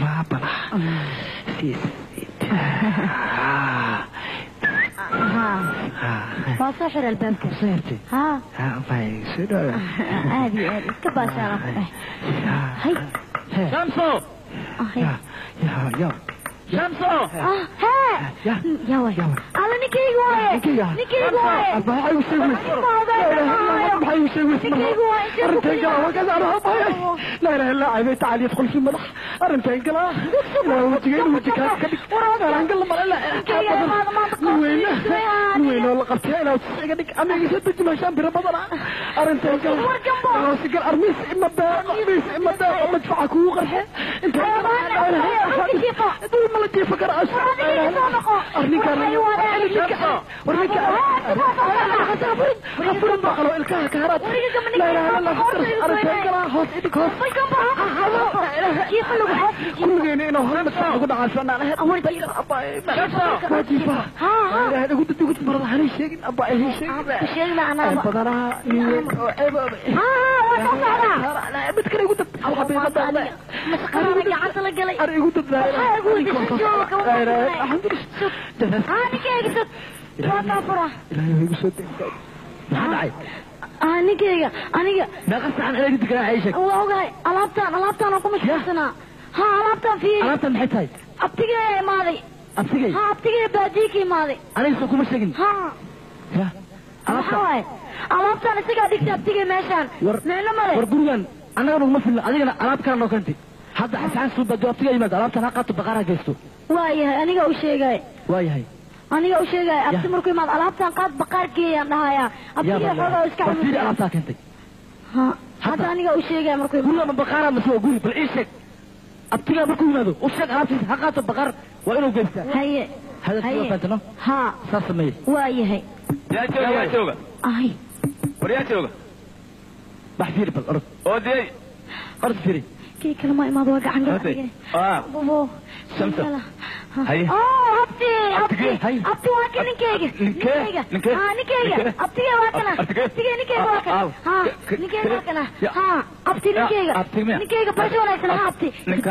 Palá, palá. Posso. Ah. Ah, vai, se Ah. Ah. Ah. Ah. Ah. Ah. Ah. Ah. Ah. Ya. yaa way alla ninkayga waaye Ninkayga? ninkayga waaye Abba, ayu sewis. maxay u sheegaysaa ninkayga waa inta arrintan gala waa ka saara habaya laa ilaha illa ayba tacaali yadkhul fi madax arrintan la qabtay ilaa iga dhig amiga isa deji meeshaan biro badana arrintan gala sigal armiis ima beeqo armiis ima beeqo madfaca kugu qarxe inta dul mala jiifa kara arninka warninka hafurin baa qalo ilkaha kaaraad laa ilaha illa arrintan gala hoos idhig hoos kulligeena inuu hore madfaca ugu dhacaasanaan ahayd waa jiifa ilahay ugu dad ugu marada hanay sheegin abba ay sheegin sheegna anaaba badanaha nin weyn oo ceeboobe haa waa soo socdaa mid kale igu dad alxabiibada masaqarana gacanta la galay ar igu dad alxamdulillah haa ninkayga sug waa kaa fura ilaahay waa igu soo degtay maxaa dhacay aa ninkayga aniga meeqa saxan inaga diganaa ay sheeg waa ogahay alaabtaan alaabtaan aan ku mashquulsanaa haa alaabtaan fiiri alaabtan maxay tahay abtigee imaaday absigay haa abtigee baadiye ka imaaday aniga soo kuma sheegin alaabtaan isagaa dhigta abtigee meeshaan war meelo male war gurigan annaga naguma filna adigana alaab kale noo keentay hadda xasaan suuba doo abtiga yimaado alaabtan ha qaato baqaar ha geysto waayahay aniga u sheegay waa yahay aniga u sheegay abti markuu imaado alaabtaan qaad baqaar geeyaan dhahayaa abtigee xoogaa iska cunusay alaabtaa keentay hadda aniga u sheegay markuu imaado guriga ma baqaara mase waa guri bal ii sheeg abtigaa markuu yimaado u sheeg alaabtiisa ha qaato baqaar waa inuu geystaa haye waa faantano haa saas sameeye waayahay yaa jooga yaa jooga ay war yaa jooga bax fiiri bal orod oo dee orod fiiri kii kale ma imaado waa gacan gacan Ah. bubo Samsa. Ha. Haye. Oh abti abti Abtigee, haye. abti waa ka ninkeyga Ninkee? Ninkee? ha ninkeyga Ninkee? abtigee waa kana Abtigee? abtigee ninkeyga waa Ah, kana ah. ha K- ninkeyga waa kana Ya. ha abti Ya, ninkeyga abti miya? ninkeyga barasho wanaagsan ha abti ninka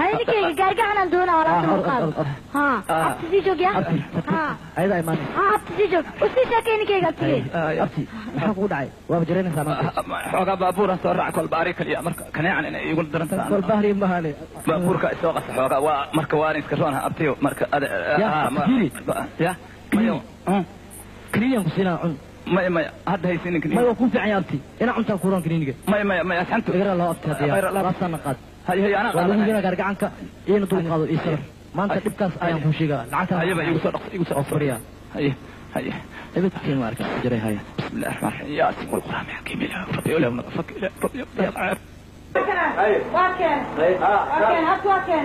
haye ninkeyga gaargacanaan doonaa Ah, walaasha or- or- qaado or- or. ha Ah. abti sii joog ya abti ha ayadaa imaanaysa ha abti sii joog usii sheekay ninkeyga abtigey abti maxaa kugu dhacay waaba jaraynaysaa maanta xoogaa baabuuran soo raac kol baari kaliya marka kaneecan inay igu darantada kol bahri mahane baabuurka isoo qasa xoogaa waa marka waan iska roonha abtiyo marka ade Ya, ah, ma- Firi. ya mayo Mm. kaniiniyan ku siinaa cun maya maya hadda haysininka may waa ku fiican yahay abti inaa cuntaan kuuran kaniiniga maya maya maya asxantu igara loo abti Khayra hadiya loo- laabtaana qaad haye haye anaa waa lagu qaadanaya gina gaargacanka iyana dul qaado iyo sabar maanta dhibkaas ayaan kuu sheegaa lacagta hayaba igu soo dhaqso igu soo oo furiya haye haye ibadkiin waa arkaa jiray haya بسم الله الرحمن الرحيم ياسين والقرآن الحكيم إله ربي ولا ونقفك إله ربي يا keen hadda waa keen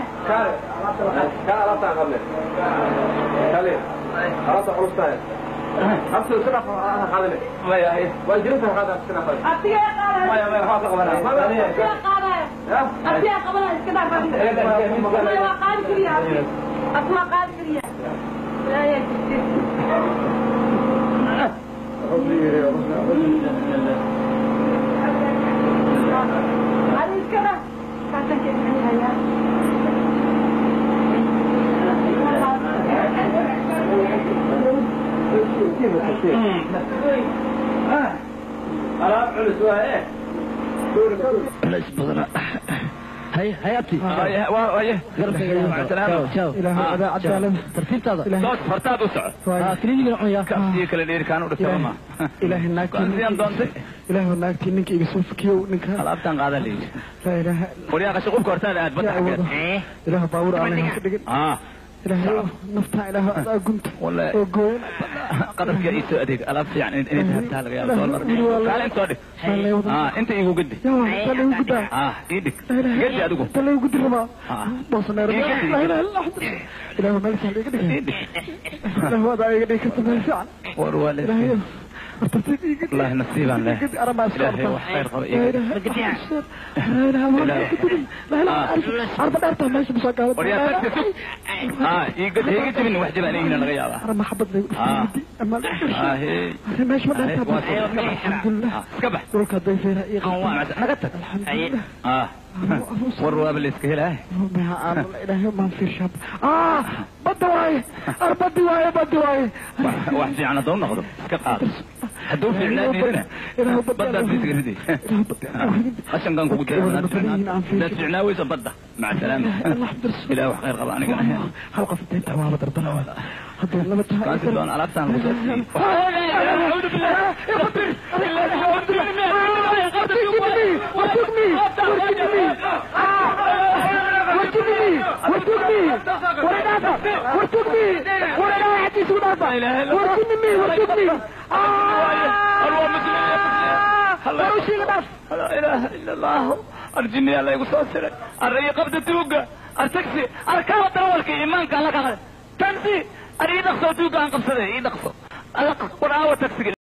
ما يا ما يا ما يا abtigee qaadaya abtigee qabanaya iska dhaaf waa qaadi kariya abti abti waa qaadi kariya ilaahay jirti Hadi iska dhaaf kaasan keenaya أنا على سؤال culays badana hay hay abti إيه وإيه garabkayga مع السلامة ilaahay cadaalad tartiibtaada صوت فرتاد ha kaniinigana cun yaa كم كلا دير كانوا رسمة ilaahay naagtii زين دونتي ilaahay naagtii ninka iga soo fikiyow ninka alaabtan qaada lii laa ilaaha waryaa qashin qofka hortaada aad bada xageed ilaaha baawur aan ka dhigin ah ilaahay naftaa ilaahay adaa gunta والله oo gooyan قدرك اي سو اديك الابس يعني انت هبتها لك يا دولار قال انت ودي baa lay wada آه انت ايغو قدي yaa inta lagu gudaa آه إيدك قدي ادقو inta lagu gudi rabaa آه. boosaneero Ii gadi. laa ilaaha illa anta ilaahay meel fiican iga dhigay إيدك ilaahay adaa iga dhigay karta meel fiican والوالد ilaahay tartiib والله نصيبا له إلهي وريا تكتب آه يقد هي قد من وحده بان هنا الغيابة. أنا ما حبت لي. أما آه هي. ماشي ما. الحمد لله. كده فيها إيه نقدتك الحمد لله. آه. والرواب اللي سكيله ما إلهي ما في شاب آه بدي واي بدي واي بدي واي واحد عنا دون ناخذه سكب هدو في عناد هنا بدأ في سكرتي عشان كان كنت لا تعناوي بدأ مع السلامة إلى خير قضاء أنا حلقة في الدين أمام ربنا هدول لما كان سيدون على أبسان الغسوسي لا إله إلا الله أرجني الله يقول سيرك الرئي قبض التوقع أرتكسي أركاب الدولك إيمان كان لك تنسي أريد أخصو توقع أن قبصده إيد أخصو ألق قرآن وتكسي